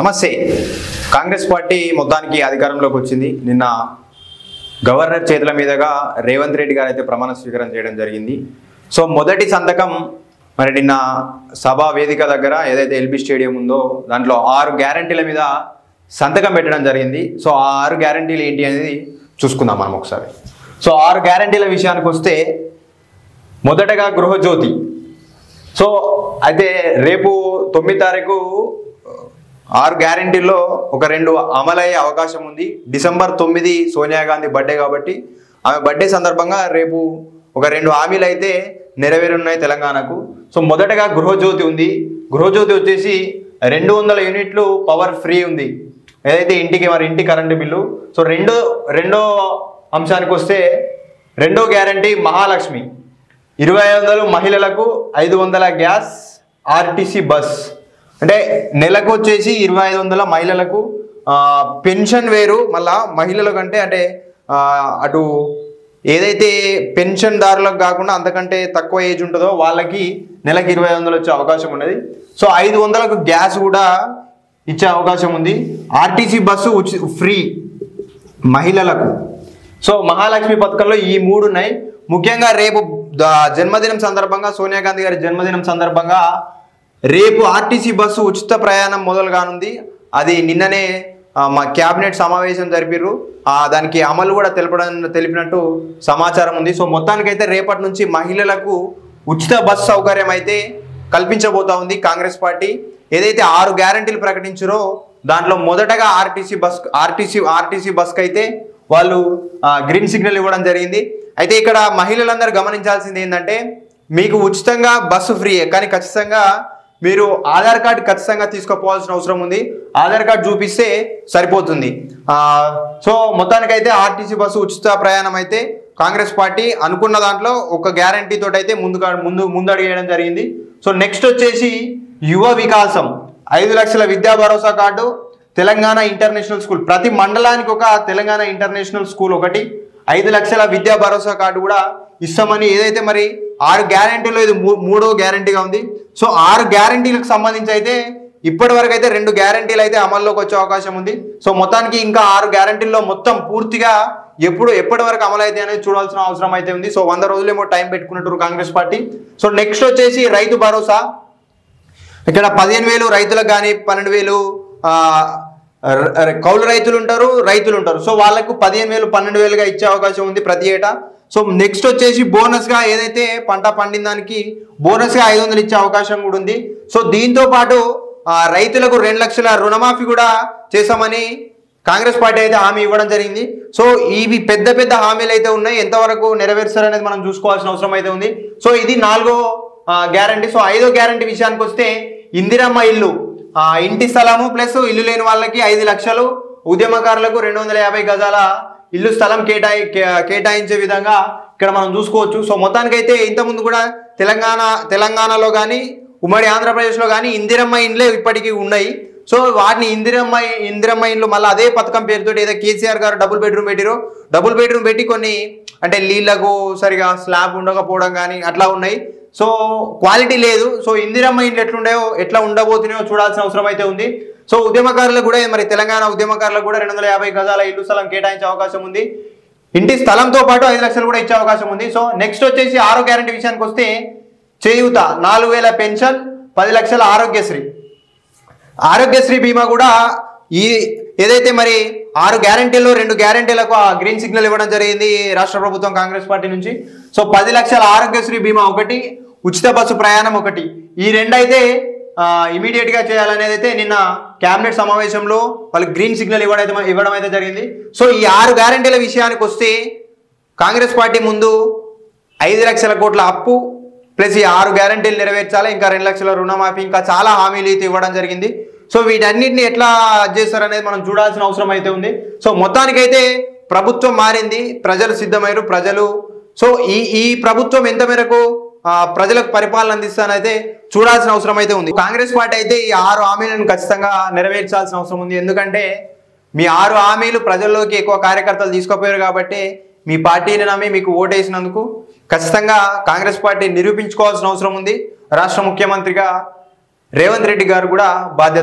నమస్తే. కాంగ్రెస్ పార్టీ మొత్తానికి అధికారంలోకి వచ్చింది. నిన్న గవర్నర్ చేతుల మీదుగా రేవంత్ రెడ్డి గారు అయితే ప్రమాణ స్వీకారం చేయడం జరిగింది. సో మొదటి సంతకం మరి నిన్న సభా వేదిక దగ్గర ఏదైతే ఎల్బీ స్టేడియం ఉందో దాంట్లో ఆరు గ్యారంటీల మీద సంతకం పెట్టడం జరిగింది. సో ఆ ఆరు గ్యారంటీలు ఏంటి అనేది చూసుకుందాం మనం ఒకసారి. సో ఆరు గ్యారంటీల విషయానికి వస్తే మొదటగా గృహజ్యోతి. సో అయితే రేపు తొమ్మిది తారీఖు ఆరు గ్యారంటీల్లో ఒక రెండు అమలయ్యే అవకాశం ఉంది. డిసెంబర్ తొమ్మిది సోనియా గాంధీ బర్త్డే కాబట్టి ఆమె బర్త్డే సందర్భంగా రేపు ఒక రెండు హామీలు అయితే నెరవేరున్నాయి తెలంగాణకు. సో మొదటగా గృహజ్యోతి ఉంది. గృహజ్యోతి వచ్చేసి రెండు వందల యూనిట్లు పవర్ ఫ్రీ ఉంది. ఏదైతే ఇంటికి మరి ఇంటి కరెంటు బిల్లు సో రెండో రెండో అంశానికి వస్తే రెండో గ్యారంటీ మహాలక్ష్మి. ఇరవై వందలు మహిళలకు ఐదు వందల గ్యాస్ ఆర్టీసీ బస్. అంటే నెలకు వచ్చేసి ఇరవై ఐదు వందల మహిళలకు పెన్షన్ వేరు మళ్ళా మహిళల కంటే అంటే అటు ఏదైతే పెన్షన్దారులకు కాకుండా అంతకంటే తక్కువ ఏజ్ ఉంటుందో వాళ్ళకి నెలకు ఇరవై వందలు వచ్చే అవకాశం ఉన్నది. సో ఐదు వందలకు గ్యాస్ కూడా ఇచ్చే అవకాశం ఉంది. ఆర్టీసీ బస్సు ఉచి ఫ్రీ మహిళలకు. సో మహాలక్ష్మి పథకంలో ఈ మూడు ఉన్నాయి. ముఖ్యంగా రేపు జన్మదినం సందర్భంగా సోనియా గాంధీ గారి జన్మదినం సందర్భంగా రేపు ఆర్టీసీ బస్సు ఉచిత ప్రయాణం మొదలు కానుంది. అది నిన్ననే మా క్యాబినెట్ సమావేశం జరిపిర్రు. ఆ, దానికి అమలు కూడా తెలపడం తెలిపినట్టు సమాచారం ఉంది. సో మొత్తానికైతే రేపటి నుంచి మహిళలకు ఉచిత బస్సు సౌకర్యం అయితే కల్పించబోతా ఉంది కాంగ్రెస్ పార్టీ. ఏదైతే ఆరు గ్యారంటీలు ప్రకటించారో దాంట్లో మొదటగా ఆర్టీసీ బస్ ఆర్టీసీ ఆర్టీసీ బస్కి అయితే వాళ్ళు గ్రీన్ సిగ్నల్ ఇవ్వడం జరిగింది. అయితే ఇక్కడ మహిళలందరూ గమనించాల్సింది ఏంటంటే మీకు ఉచితంగా బస్సు ఫ్రీ కానీ ఖచ్చితంగా మీరు ఆధార్ కార్డు ఖచ్చితంగా తీసుకుపోవాల్సిన అవసరం ఉంది. ఆధార్ కార్డు చూపిస్తే సరిపోతుంది. సో మొత్తానికైతే ఆర్టీసీ బస్సు ఉచిత ప్రయాణం అయితే కాంగ్రెస్ పార్టీ అనుకున్న దాంట్లో ఒక గ్యారంటీ అయితే ముందుగా ముందు ముందడుగు జరిగింది. సో నెక్స్ట్ వచ్చేసి యువ వికాసం. ఐదు లక్షల విద్యా భరోసా కార్డు తెలంగాణ ఇంటర్నేషనల్ స్కూల్. ప్రతి మండలానికి ఒక తెలంగాణ ఇంటర్నేషనల్ స్కూల్ ఒకటి. ఐదు లక్షల విద్యా భరోసా కార్డు కూడా ఇస్తామని ఏదైతే మరి ఆరు గ్యారంటీలో ఇది మూ- మూడో గ్యారంటీగా ఉంది. సో ఆరు గ్యారంటీలకు సంబంధించి అయితే ఇప్పటి వరకు అయితే రెండు గ్యారంటీలు అయితే అమల్లోకి వచ్చే అవకాశం ఉంది. సో మొత్తానికి ఇంకా ఆరు గ్యారంటీల్లో మొత్తం పూర్తిగా ఎప్పుడు ఎప్పటి వరకు అమలు అయితే అనేది చూడాల్సిన అవసరం అయితే ఉంది. సో వంద రోజులేమో టైం పెట్టుకున్నట్టు కాంగ్రెస్ పార్టీ. సో నెక్స్ట్ వచ్చేసి రైతు భరోసా. ఇక్కడ పదిహేను వేలు రైతులకు కానీ పన్నెండు వేలు కౌలు రైతులు ఉంటారు రైతులు ఉంటారు. సో వాళ్ళకు పదిహేను వేలు పన్నెండు వేలుగా ఇచ్చే అవకాశం ఉంది ప్రతి ఏటా. సో నెక్స్ట్ వచ్చేసి బోనస్గా ఏదైతే పంట పండిన దానికి బోనస్గా ఐదు వందలు ఇచ్చే అవకాశం కూడా ఉంది. సో దీంతో పాటు రైతులకు రెండు లక్షల రుణమాఫీ కూడా చేశామని కాంగ్రెస్ పార్టీ అయితే హామీ ఇవ్వడం జరిగింది. సో ఇవి పెద్ద పెద్ద హామీలు అయితే ఉన్నాయి. ఎంతవరకు నెరవేరుస్తారనేది మనం చూసుకోవాల్సిన అవసరం అయితే ఉంది. సో ఇది నాలుగో గ్యారంటీ. సో ఐదో గ్యారంటీ విషయానికి వస్తే ఇందిరమ్మ ఇల్లు ఇంటి స్థలము ప్లస్ ఇల్లు లేని వాళ్ళకి ఐదు లక్షలు ఉద్యమకారులకు రెండు వందల యాభై గజాల ఇల్లు స్థలం కేటాయి కేటాయించే విధంగా ఇక్కడ మనం చూసుకోవచ్చు. సో మొత్తానికైతే ఇంతకుముందు కూడా తెలంగాణ తెలంగాణలో కానీ ఉమ్మడి ఆంధ్రప్రదేశ్లో కానీ ఇందిరమ్మ ఇండ్లే ఇప్పటికీ ఉన్నాయి. సో వాటిని ఇందిరమ్మ ఇందిరమ్మ ఇండ్లు మళ్ళీ అదే పథకం పేరుతో ఏదో కేసీఆర్ గారు డబుల్ బెడ్రూమ్ పెట్టిరో డబుల్ బెడ్రూమ్ పెట్టి కొన్ని అంటే నీళ్ళకు సరిగా స్లాబ్ ఉండకపోవడం కానీ అట్లా ఉన్నాయి. సో క్వాలిటీ లేదు. సో ఇందిరమ్మ ఇండ్లు ఎట్లుండాయో ఎట్లా ఉండబోతున్నాయో చూడాల్సిన అవసరం అయితే ఉంది. సో ఉద్యమకారులకు కూడా మరి తెలంగాణ ఉద్యమకారులకు కూడా రెండు వందల యాభై గజాల ఇల్లు స్థలం కేటాయించే అవకాశం ఉంది. ఇంటి స్థలంతో పాటు ఐదు లక్షలు కూడా ఇచ్చే అవకాశం ఉంది. సో నెక్స్ట్ వచ్చేసి ఆరో గ్యారంటీ విషయానికి వస్తే చేయూత నాలుగు వేల పెన్షన్ పది లక్షల ఆరోగ్యశ్రీ. ఆరోగ్యశ్రీ బీమా కూడా ఈ ఏదైతే మరి ఆరు గ్యారంటీల్లో రెండు గ్యారంటీలకు ఆ గ్రీన్ సిగ్నల్ ఇవ్వడం జరిగింది రాష్ట్ర ప్రభుత్వం కాంగ్రెస్ పార్టీ నుంచి. సో పది లక్షల ఆరోగ్యశ్రీ బీమా ఒకటి ఉచిత బస్సు ప్రయాణం ఒకటి. ఈ రెండైతే ఇమీడియట్గా చేయాలనేది అయితే నిన్న క్యాబినెట్ సమావేశంలో వాళ్ళకి గ్రీన్ సిగ్నల్ ఇవ్వడం అయితే ఇవ్వడం అయితే జరిగింది. సో ఈ ఆరు గ్యారంటీల విషయానికి వస్తే కాంగ్రెస్ పార్టీ ముందు ఐదు లక్షల కోట్ల అప్పు ప్లస్ ఈ ఆరు గ్యారంటీలు నెరవేర్చాలి ఇంకా రెండు లక్షల రుణమాఫీ ఇంకా చాలా హామీలు అయితే ఇవ్వడం జరిగింది. సో వీటన్నిటిని ఎట్లా చేస్తారనేది మనం చూడాల్సిన అవసరం అయితే ఉంది. సో మొత్తానికైతే ప్రభుత్వం మారింది ప్రజలు సిద్ధమయ్యారు ప్రజలు సో ఈ ఈ ప్రభుత్వం ఎంత మేరకు ప్రజలకు పరిపాలన అందిస్తానైతే చూడాల్సిన అవసరం అయితే ఉంది. కాంగ్రెస్ పార్టీ అయితే ఈ ఆరు హామీలను ఖచ్చితంగా నెరవేర్చాల్సిన అవసరం ఉంది. ఎందుకంటే మీ ఆరు హామీలు ప్రజల్లోకి ఎక్కువ కార్యకర్తలు తీసుకుపోయారు కాబట్టి మీ పార్టీని నమ్మి మీకు ఓటేసినందుకు ఖచ్చితంగా కాంగ్రెస్ పార్టీ నిరూపించుకోవాల్సిన అవసరం ఉంది. రాష్ట్ర ముఖ్యమంత్రిగా రేవంత్ రెడ్డి గారు కూడా బాధ్యత